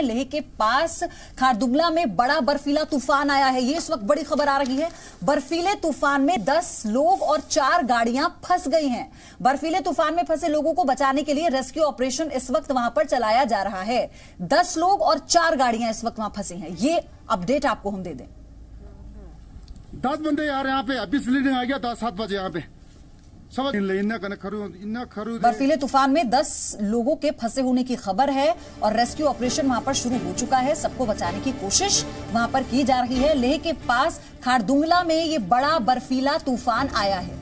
लेह के पास खारदुंगला में बड़ा बर्फीला तूफ़ान आया है। ये इस वक्त बड़ी खबर आ रही है। बर्फीले तूफ़ान में 10 लोग और चार गाड़ियाँ फंस गई हैं। बर्फीले तूफ़ान में फंसे लोगों को बचाने के लिए रेस्क्यू ऑपरेशन इस वक्त वहाँ पर चलाया जा रहा है। 10 लोग और चार गाड़ियाँ इस वक्त वहाँ फंसी हैं। ये अपडेट आपको हम दे दें। दस बंदे यार यहाँ पे। अभी स्लीडिंग आ गया, दस, सात बजे यहाँ पे। इन्ना खरू बर्फीले तूफ़ान में 10 लोगों के फंसे होने की खबर है और रेस्क्यू ऑपरेशन वहाँ पर शुरू हो चुका है। सबको बचाने की कोशिश वहाँ पर की जा रही है। लेह के पास खारदुंगला में ये बड़ा बर्फीला तूफ़ान आया है।